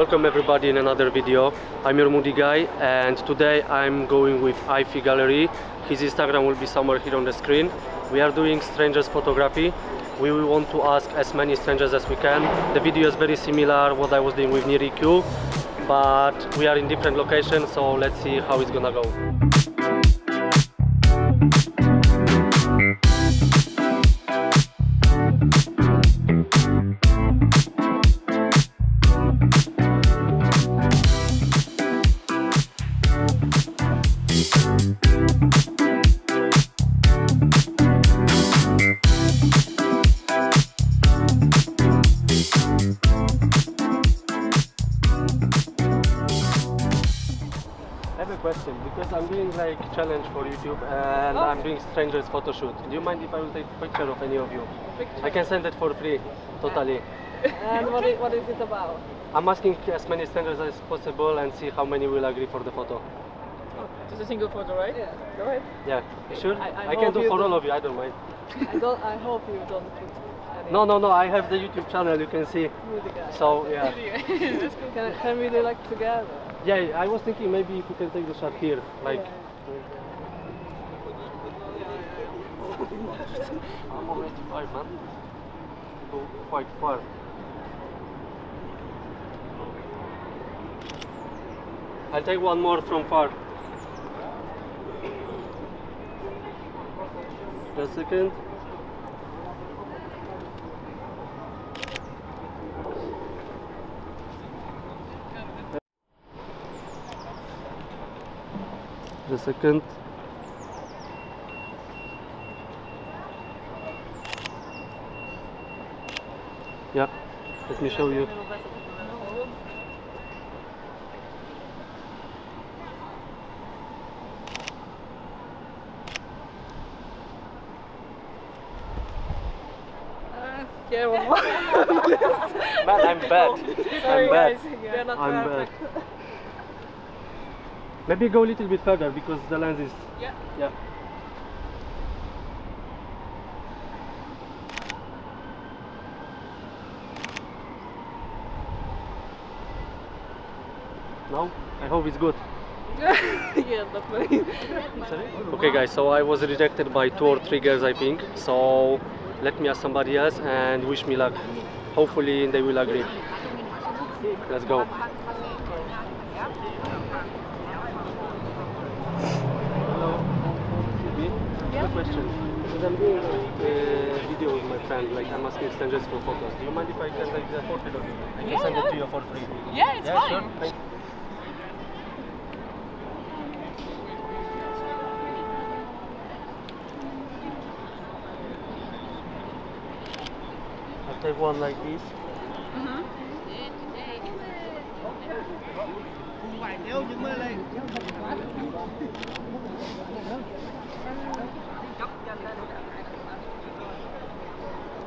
Welcome everybody in another video. I'm your moody guy and today I'm going with Iffee Gallery. His Instagram will be somewhere here on the screen. We are doing strangers photography. We will want to ask as many strangers as we can. The video is very similar what I was doing with Niri Q, but we are in different locations so let's see how it's gonna go. Question because I'm doing like challenge for YouTube and Oh. I'm doing strangers photo shoot. Do you mind if I will take a picture of any of you? Picture. I can send it for free, totally. And what is, what is it about? I'm asking as many strangers as possible and see how many will agree for the photo. Oh, Just a single photo, right? Yeah, go ahead. Yeah, you sure? I- I can do for do. all of you, I don't mind. I don't. I hope you don't put any. No, no, no, I have the YouTube channel, you can see. So, yeah. Can, can we do like together? Yeah, I was thinking maybe if we can take the shot here, like. I'm already five, man. Go quite far. I'll take one more from far. Just a second. Just a second. Yeah, let me show you. Yeah, one more. Man, I'm bad. Sorry, I'm bad. guys. You're I'm bad. Maybe go a little bit further because the lens is. Yeah. Yeah. No? I hope it's good. yeah, definitely. Okay guys, so I was rejected by two or three girls I think. So let me ask somebody else and wish me luck. Hopefully they will agree. Let's go. Hello. I have a question. Because I'm doing a video with my friend, like I'm asking strangers for photos. Do you mind if I can take the portrait of you? I can Yeah, send it to you for free. Yeah, it's yeah, fine. sure. I'll take one like this. Mm-hmm.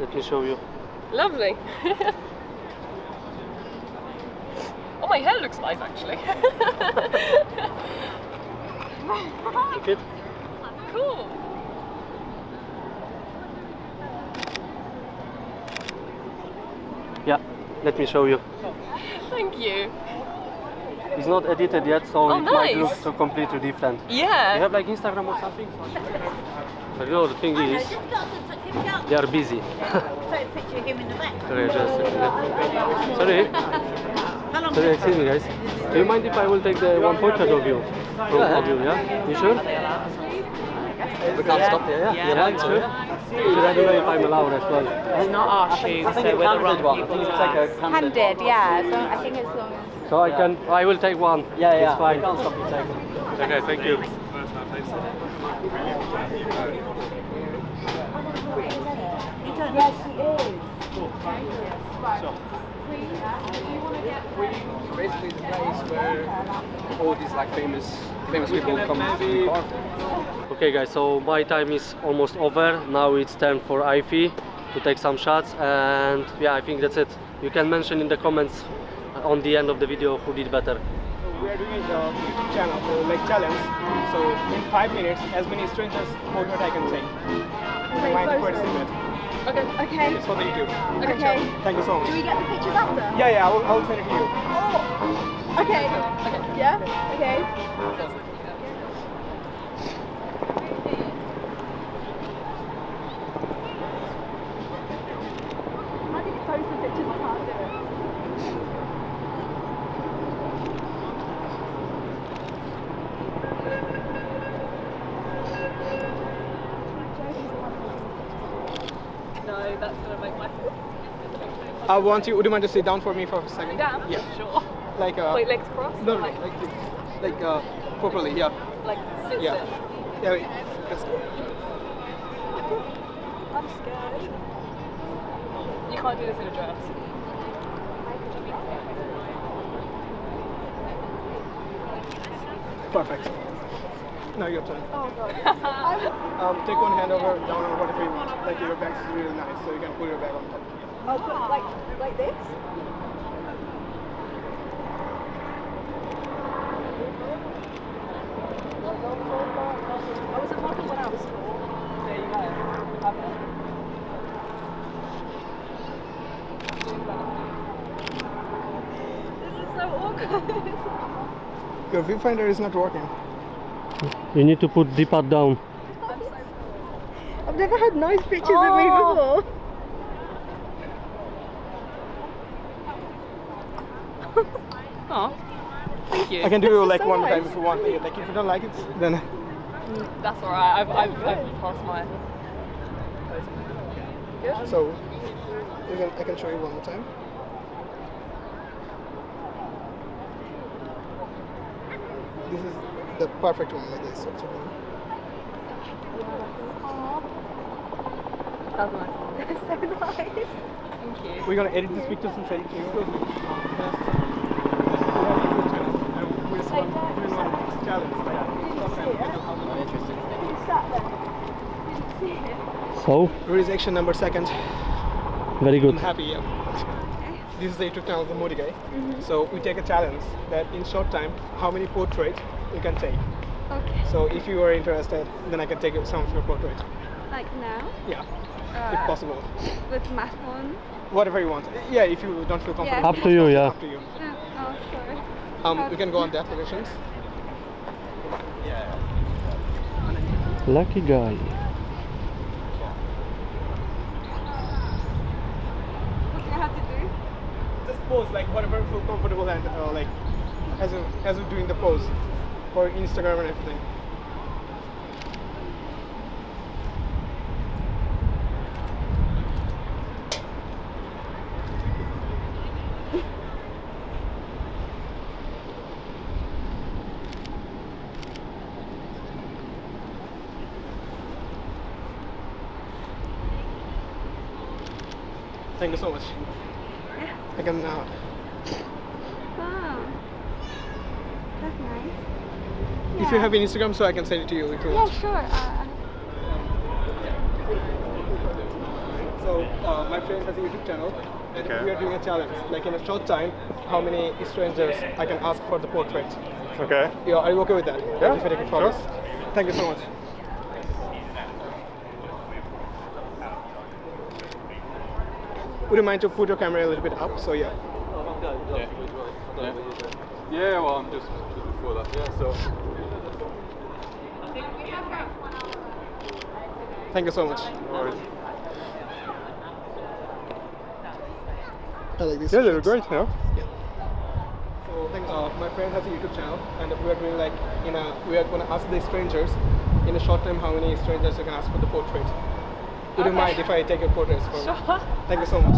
Let me show you. Lovely. oh, my hair looks nice actually. Good? cool. Yeah, let me show you. Thank you. It's not edited yet, so Oh, it might look so completely different. Yeah. You have like Instagram or something? But no, the thing is, they are busy. Take a picture of him in the back. Sorry, just. Sorry. Sorry, excuse me guys. Do you mind if I will take the one portrait of you? From, of you, yeah? You sure? We can't stop here, yeah? Yeah, yeah sure? Should I don't know if I'm allowed as well. It's not our shoot, I think it's a candid one. I think you take a candid Handed, yeah. So I think as long as. So I can, I will take one. Yeah, yeah. It's fine. We can't stop you taking. Okay, thank you. Basically the place where all these like famous famous people come to park. Okay guys, so my time is almost over. Now it's time for Iffee to take some shots and yeah, I think that's it. You can mention in the comments on the end of the video who did better. So We are doing a YouTube channel, so like challenge. So in five minutes, as many strangers photos I can take. You might participate. Okay. Okay. It's for the YouTube. Okay. Thank you so much. Do we get the pictures after? Yeah, yeah, I will, I will send it to you. Oh. Okay. Okay. Yeah. Okay. How did you post the pictures? I can't do it. No, that's gonna make my. I want you, would you mind to sit down for me for a second? Down. Yeah. Sure. Like, uh, Wait, legs crossed. no, no, Like, like, like, uh, properly, yeah. like sit Yeah. sit. Yeah, wait. Let's go. I'm scared. You can't do this in a dress. Perfect. Now your turn. Oh god. Um, take one hand over, down or whatever you want. Like your back is really nice, so you can put your back on top. I'll put it like like this. I was a model when I was small. there you go. Have it. This is so awkward. Your viewfinder is not working. You need to put the pad down. I've never had nice pictures of me before. Oh. Thank you. I can do like so one more time if you want. Like if you don't like it, then mm, That's alright. I've, I've, I've passed my. so you can, I can show you one more time. This is the perfect one like this. sort of one. That's nice. so nice. Thank you. We're gonna edit these pictures and send it to you. We're just one- doing one challenge. So, Rejection number second. very good. I'm happy. Yeah. This is the YouTube channel, the moody guy. So we take a challenge that in short time, how many portraits you can take. Okay. So if you are interested, then I can take some of your portraits. Like now, Yeah, if uh, possible. with mask on. Whatever you want. Yeah, if you don't feel comfortable. Yeah. Up to you, yeah. Up to you. No, oh, sorry. Um, we can go on that locations. Lucky guy. What do I have to do? Just pose like whatever you feel comfortable and uh, like as you as you're doing the pose for Instagram and everything. Thank you so much. Yeah. I can uh, Wow. That's nice. If you have an Instagram, so I can send it to you if you Yeah, want. sure. Uh, So uh, my friend has a YouTube channel, and we are doing a challenge. Like in a short time, how many strangers I can ask for the portrait? Okay. Yeah, are you okay with that? Yeah, If I take photos. Thank you so much. Would you mind to put your camera a little bit up? So yeah. Yeah. Yeah, well, I'm just before that. Yeah, so. Thank you so much. Alright. I like this. Yeah, they were great, yeah. So thank. Uh, my friend has a YouTube channel, and we are doing like in a we are going to ask the strangers in a short time how many strangers you can ask for the portrait. Would you mind if I take your portraits for Sure. Thank you so much.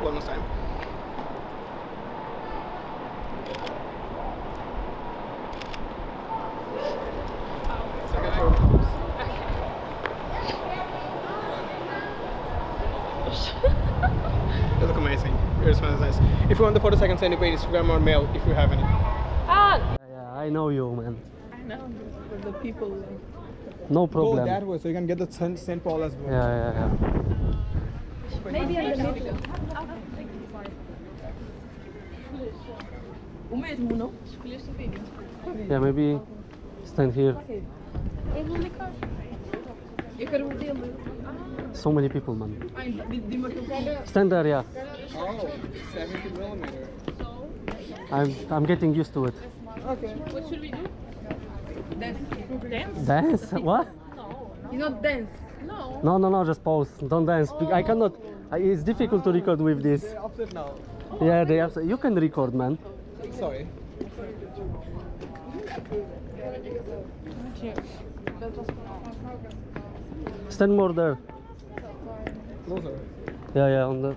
One more time. Second photo. You look amazing. Your smile is nice. If you want the photos, I can send you by Instagram or mail if you have any. Ah, Yeah, I know you, man. I know the, the people. No problem. Go problem. that way so you can get the Saint, Saint Paul as well. Yeah, yeah, yeah. Maybe in the middle. O mesmo, não? Escolheste o vídeo. Yeah, maybe stand here. So many people, man. Ai, di- di-me aquilo que era. Stand there, yeah. Oh, 70 millimeter. I'm I'm getting used to it. Ok. What should we do? Dance. Dance? What? You not dance. No. No, no, no. Just pause. Don't dance. Be- I cannot. I, it's difficult to record with this. They're upset now. Yeah, they have. You can record, man. Sorry. Stand more there. Closer. Yeah, yeah. On the.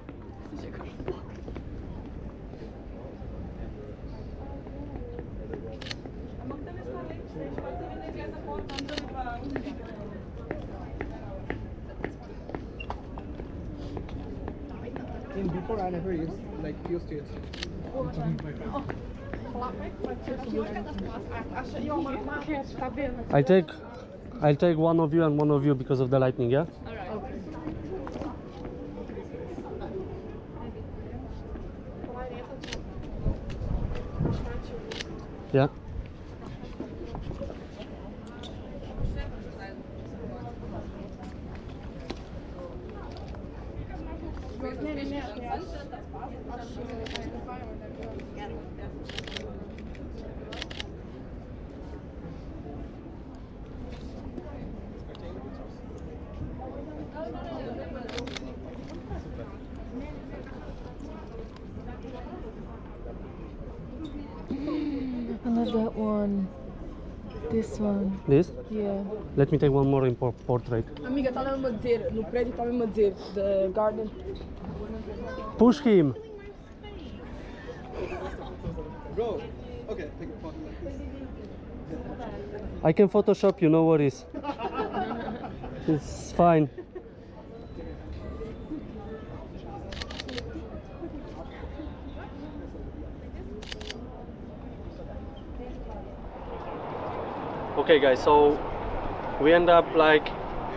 In before I never used like used it. Oh. I take. I'll take one of you and one of you because of the lightning. Yeah. Yeah. I love that one. This one. This. Yeah. Let me take one more in portrait. Amiga, está mesmo a dizer, no prédio está mesmo a dizer, The Garden. Push him. Bro. Okay, take a photo. I can Photoshop you. know what is. It's fine. Okay guys, so we end up like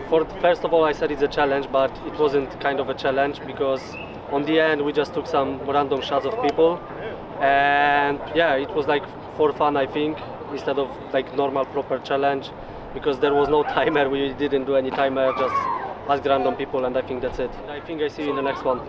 for first of all I said it's a challenge but it wasn't kind of a challenge because on the end we just took some random shots of people. And yeah it was like for fun I think instead of like normal proper challenge because there was no timer. We didn't do any timer just ask random people and I think that's it. I think I see you in the next one